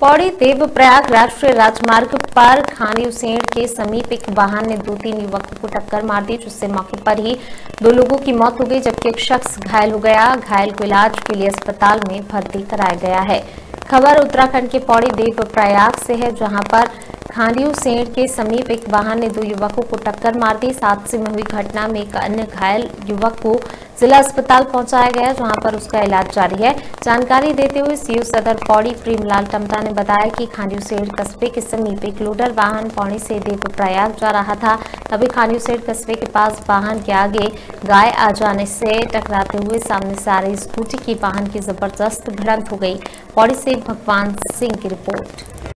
पौड़ी देव प्रयाग राष्ट्रीय राजमार्ग पर खानीसेण के समीप एक वाहन ने दो तीन युवकों को टक्कर मार दी, जिससे मौके पर ही दो लोगों की मौत हो गई, जबकि एक शख्स घायल हो गया। घायल को इलाज के लिए अस्पताल में भर्ती कराया गया है। खबर उत्तराखंड के पौड़ी देव प्रयाग से है, जहाँ पर खांडियो सेण के समीप एक वाहन ने दो युवकों को टक्कर मार दी। हादसे में हुई घटना में एक अन्य घायल युवक को जिला अस्पताल पहुँचाया गया जहाँ पर उसका इलाज जारी है। जानकारी देते हुए सीयू सदर पौड़ी प्रेमलाल टमटा ने बताया कि खांडियो सेठ कस्बे के समीप एक लोडर वाहन पौड़ी से देवप्रयाग जा रहा था। तभी खांडियो सेठ कस्बे के पास वाहन के आगे गाय आ जाने से टकराते हुए सामने से आ रही स्कूटी की वाहन की ज़बरदस्त भिड़ंत हो गई। पौड़ी से भगवान सिंह की रिपोर्ट।